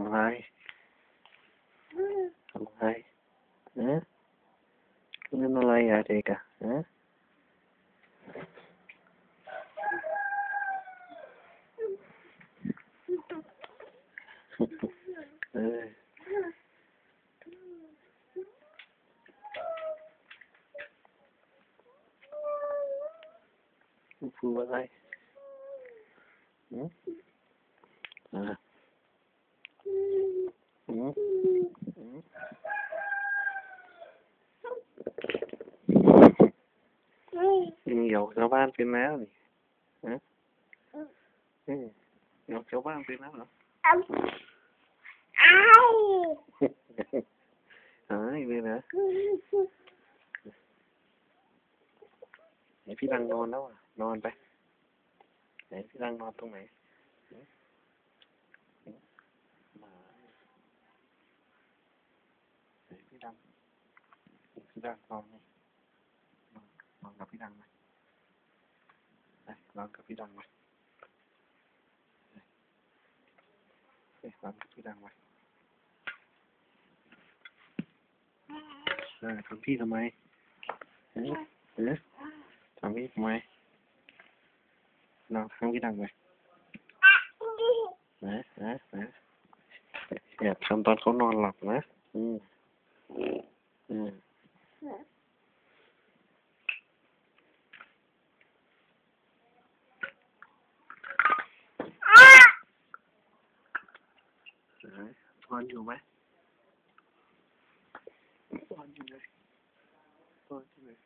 ำอะไรทำอะไรฮะเล่นอะ ไรอะเด็กอะฮะเออพูดอะไรหืมอ่าหืมหืมอืมเไหนพี่รังพี่รังนอนไหมนอนนอนกับพี่รังไหมไหนอนกับพี่รังไหมไหนเอ้ยนอนกับพี่รังไหมเออทำพี่ทำไมเอ๊ะเอ๊ะทำพี่ทำไมนอนข้างพี่ดังไหมนะนะนะแอบทำตอนเขานอนหลับนะ อืมอืม ไหนนอนอยู่ไหมนอนอยู่เลยนอนอยู่เลย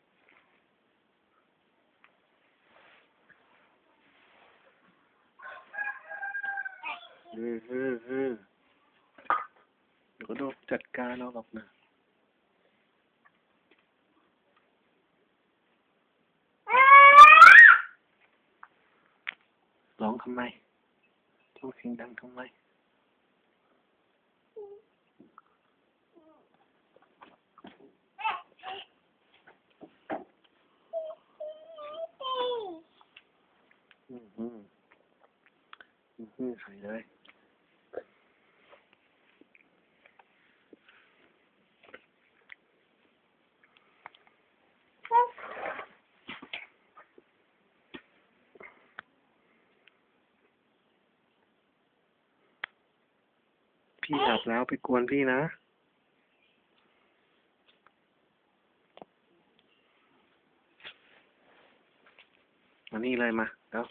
เออเออเอเดี๋ยวก็โดนจัดการเราหรอกนะร้องทำไมร้องเสียงดังทำไม อืมอืมอืมอืมใส่เลยพี่หลับแล้วไปกวนพี่นะ มานี่เลยมาแล้ว